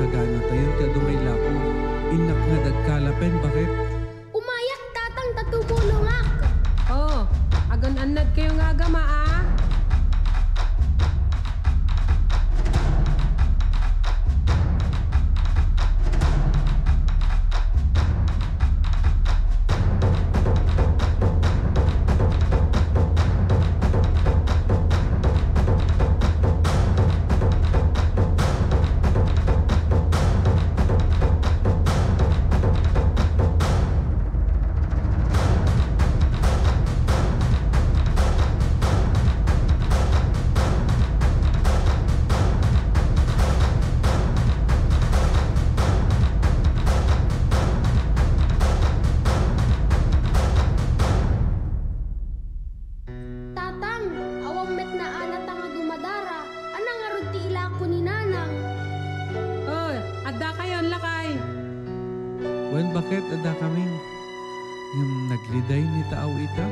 agana tayon ka dumay lako. Inak nga dagkalapen bakit? Umayak tatang tatubulongak. Oh, agan anad kayo nga agama ah. Wen bakit ada kaming? Ngam nagliday ni tao ita?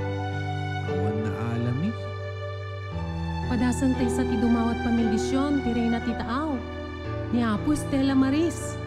Awan na alami. Padasan tay sa tidumawat pamildisyon, ti Reyna ti taaw. Ni Apo Stella Maris.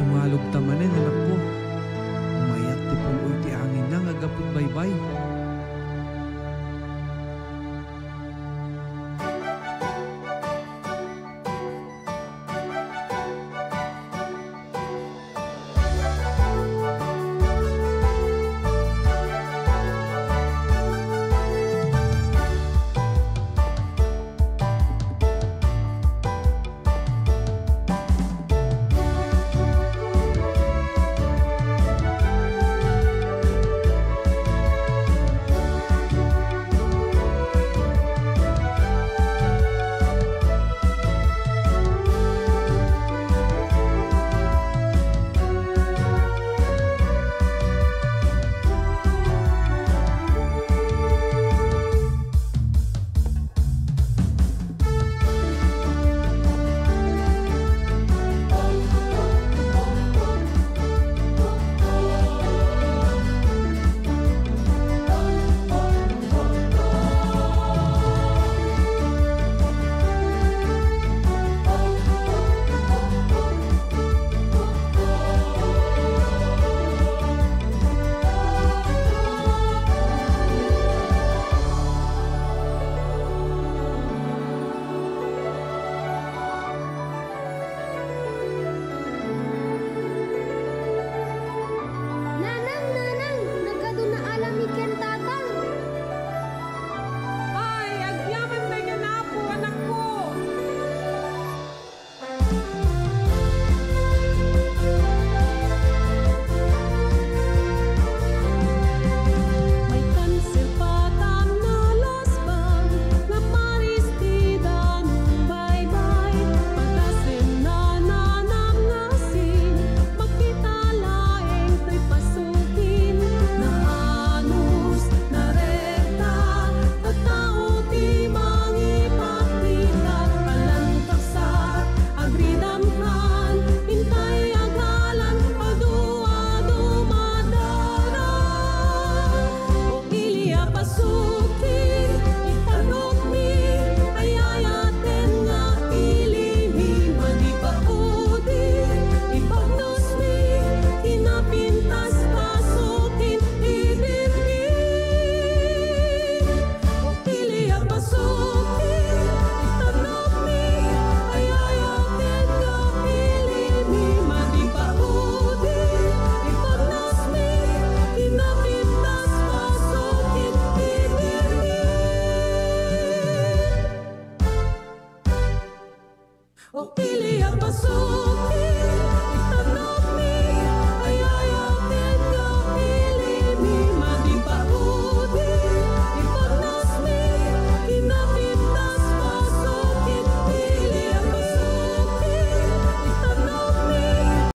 Sumalog tamanin anak ko. Umayat ti puloy ti angin na nga gapon baybay. azul.